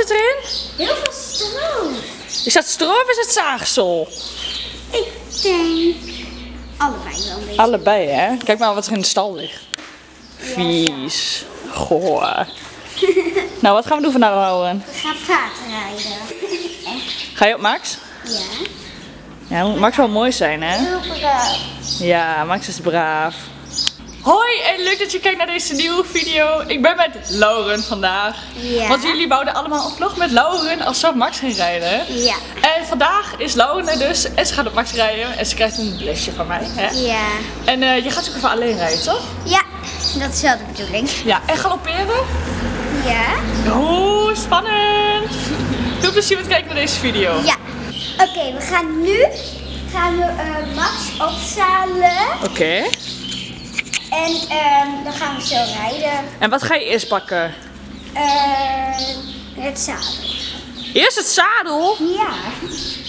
zit erin? Heel veel stro. Is dat stro of is het zaagsel? Ik denk allebei wel een beetje. Allebei, hè? Kijk maar wat er in de stal ligt. Vies. Goh. nou, wat gaan we doen vandaag, Lauren? We gaan paardrijden. Ga je op Max? Ja. Ja, Max wel mooi zijn, hè? Heel braaf. Ja, Max is braaf. Hoi en leuk dat je kijkt naar deze nieuwe video. Ik ben met Lauren vandaag. Ja. Want jullie wouden allemaal een vlog met Lauren als ze op Max ging rijden. Ja. En vandaag is Lauren er dus en ze gaat op Max rijden en ze krijgt een lesje van mij. Hè? Ja. En eh, je gaat ook even alleen rijden, toch? Ja, dat is wel de bedoeling. Ja, en galopperen? Ja. Oeh, spannend! Veel plezier met kijken naar deze video. Ja. Oké, we gaan nu gaan we eh, Max opzalen. Oké. En ehm, dan gaan we zo rijden. En wat ga je eerst pakken? Eh, het zadel. Eerst het zadel. Ja.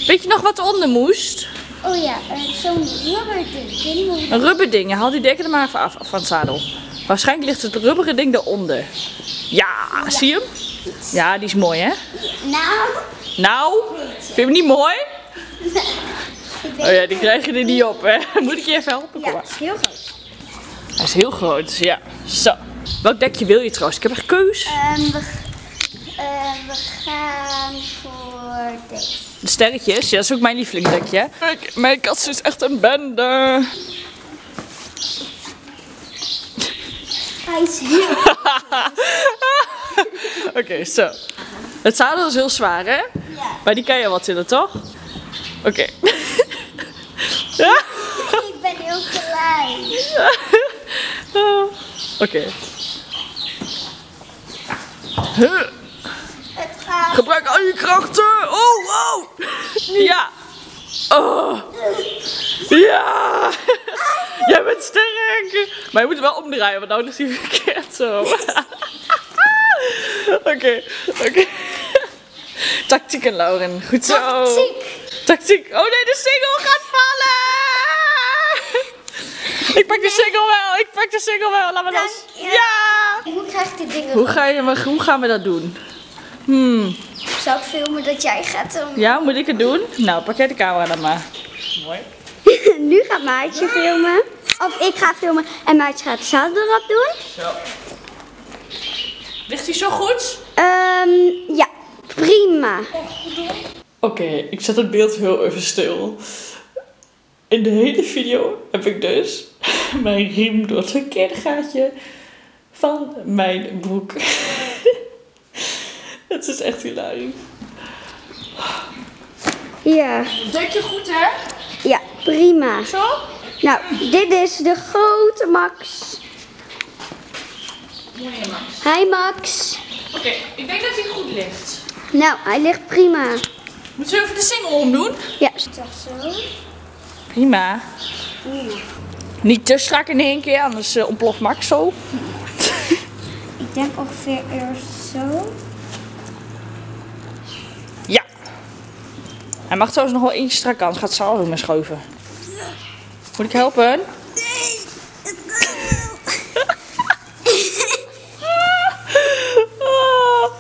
Weet je nog wat eronder moest? Oh ja, eh, zo'n rubberding. Een rubberding. Je haalt die deken er maar even af van het zadel. Waarschijnlijk ligt het rubberen ding eronder. Ja, zie je hem? Ja, die is mooi hè? Nou, Nou, vind je hem niet mooi? Oh ja, die krijg je er niet op hè? Moet ik je even helpen? Ja, heel groot. Hij is heel groot, ja. Zo. Welk dekje wil je trouwens? Ik heb een keus. Ehm, we, eh, we gaan voor deze. De sterretjes, ja, dat is ook mijn lievelingsdekje. Kijk, mijn kat is echt een bende. Hij is heel Oké, zo. Het zadel is heel zwaar, hè? Ja. Maar die kan je wat tillen, toch? Oké. ja? Ik ben heel klein. Oké. Huh, Het gaat. Gebruik al je krachten. Oh, wow. Ja. Oh. Ja. Jij bent sterk. Maar je moet wel omdraaien, want nou ligt hij verkeerd zo. Oké, oké. Tactiek en Lauren. Goed zo. Tactiek. Tactiek. Oh nee, de single gaat. Ik pak de single wel. Ik pak de single wel. Laat me los. Je. Ja. Hoe krijg ik dit ding Hoe, ga je, hoe gaan we dat doen? Hmm. Zou ik filmen dat jij gaat doen? Ja, moet ik het doen? Nou, pak jij de camera dan maar. Mooi. nu gaat Maartje filmen. Of ik ga filmen en Maartje gaat het zadel erop doen. Zo. Ligt hij zo goed? Ehm, ja, prima. Oké, ik zet het beeld heel even stil. In de hele video heb ik dus mijn riem door het verkeerde gaatje van mijn broek. Het is echt hilarisch. Ja, Denk je goed, hè? ja, prima. Zo? Nou, dit is de grote Max. Mooi, Max. Hi Max. Oké, ik denk dat hij goed ligt. Nou, hij ligt prima. Moeten we even de single omdoen? Ja, is toch zo? Prima. Niet te strak in één keer, anders eh, ontploft Max zo. Ik denk ongeveer eerst zo. Ja. Hij mag trouwens nog wel eentje strak, anders gaat Sal me schuiven. Moet ik helpen? Nee, het Ah.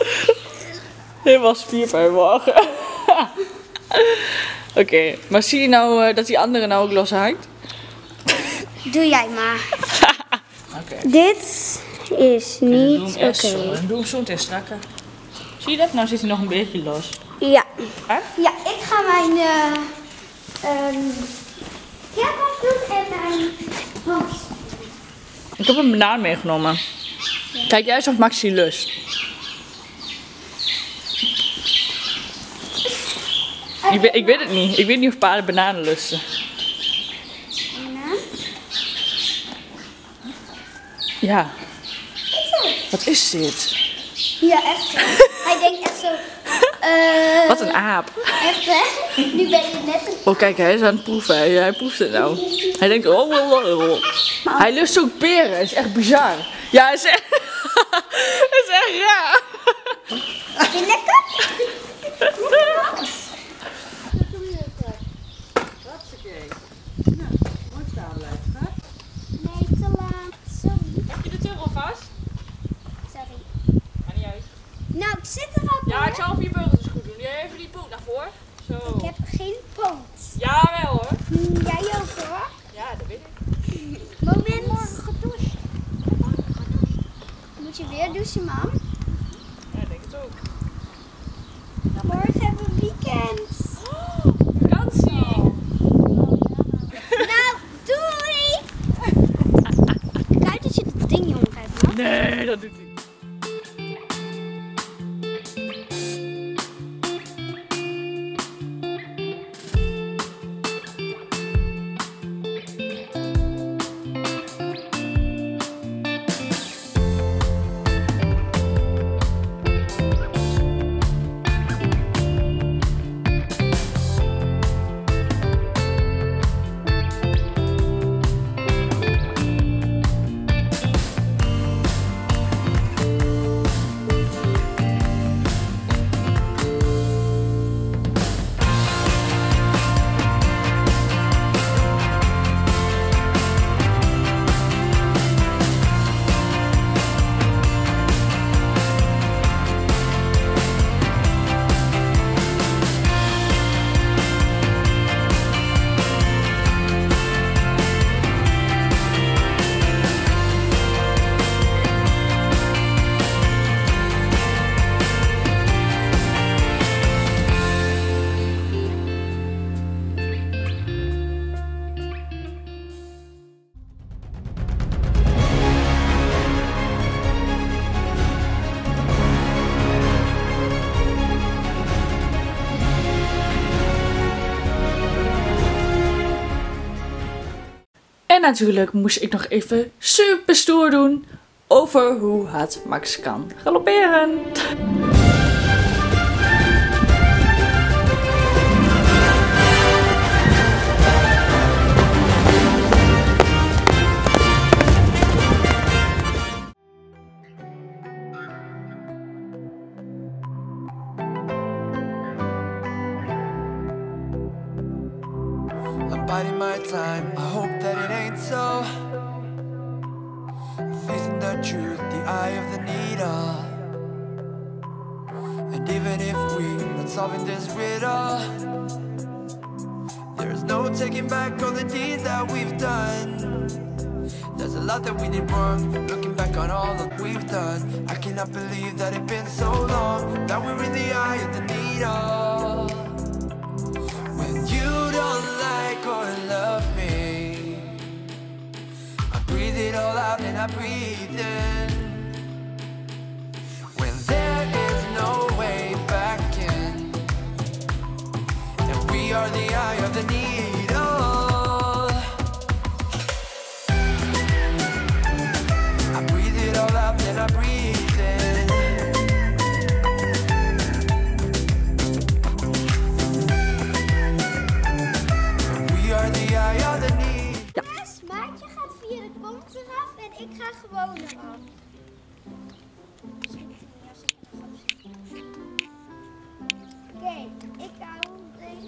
Helemaal spierpijn morgen. Oké, maar zie je nou eh, dat die andere nou ook los hangt? Doe jij maar. Dit is niet oké. en Doe hem zo meteen strakker. Zie je dat? Nou zit hij nog een beetje los. Ja. Ja, ik ga mijn ehm cap doen en mijn. Ik heb een banaan meegenomen. Kijk juist of Max die lust. Ik, weet- ik weet het niet. Ik weet niet of paarden bananen lusten. Banaan. Ja. Wat is dit? Ja, echt. Hij denkt echt zo. eh Wat een aap. Echt hè? Nu ben je net een. Oh kijk, hij is aan het proeven. Hij, hij proeft het nou. Hij denkt, oh, oh, oh, oh. Hij lust ook peren. Het is echt bizar. Ja, het is echt, het is echt raar. Vind je lekker? Nee, te laat. Sorry. Heb je de teugel vast? Sorry. Maar niet uit. Nou, ik zit erop. Ja, Max, half je beugels goed doen. Jij even die poot naar voren. Zo. Ik heb geen poot. Jawel hoor. Hm, Jij ook hoor. Ja, dat weet ik. Moment. Morgen gedoucht. Moet je weer douchen, mam? Ja, ik denk het ook. Morgen hebben we weekend. Vakantie. nou, doei! Kijk dat je het ding jong hebt, man. Nee, dat doet hij. En natuurlijk moest ik nog even super stoer doen over hoe hard Max kan galopperen. Biding my time. I hope that it ain't so. Facing the truth, the eye of the needle. And even if we're not solving this riddle, there's no taking back all the deeds that we've done. There's a lot that we did wrong. Looking back on all that we've done, I cannot believe that it's been so long that we're in the eye of the needle. Like or love me, I breathe it all out and I breathe in. When there is no way back in, and we are the eye of the needle. Oké, ik hou deze.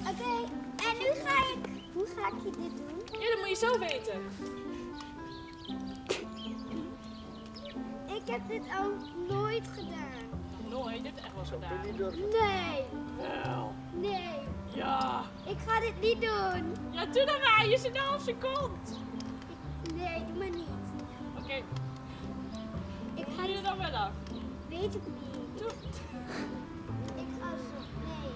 Oké, en nu ga ik. Hoe ga ik je dit doen? Ja, dat moet je zelf weten. Ik heb dit ook nooit gedaan. Nooit, dit echt wel eens gedaan. Nee, Wel. nee. Ja. Ik ga dit niet doen. Ja, doe dan maar. Je zit een half seconde. Nee, doe maar niet. Oké, ga ga je er dit. dan wel af? Weet ik niet. Doe. Ik ga zo. Nee.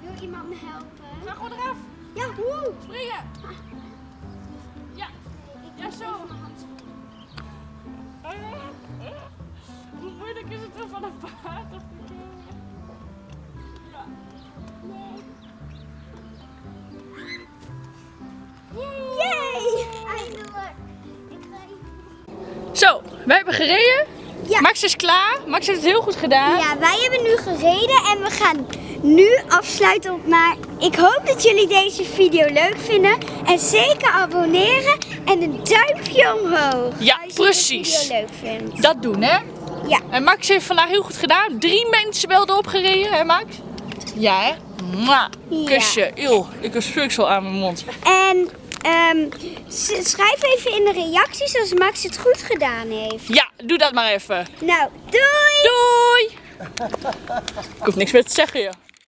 Wil iemand me helpen? Ga gewoon eraf. Ja, hoe? Springen. Ja. Ik Ja, moet zo. mijn handschoenen. Hoe moeilijk is het om van een paard op te komen? Ja. Nee. Yay! Eindelijk. Zo, wij hebben gereden. Ja. Max is klaar. Max heeft het heel goed gedaan. Ja, wij hebben nu gereden en we gaan nu afsluiten. Maar ik hoop dat jullie deze video leuk vinden. En zeker abonneren en een duimpje omhoog. Ja, als precies. je leuk vindt. Dat doen, hè? Ja. En Max heeft vandaag heel goed gedaan. Drie mensen wel erop gereden, hè Max? Ja, hè? Mwah. Ja. Kusje. Eeuw, ik heb speeksel aan mijn mond. En ehm, schrijf even in de reacties als Max het goed gedaan heeft. Ja, doe dat maar even. Nou, doei! Doei! Ik hoef niks meer te zeggen, joh.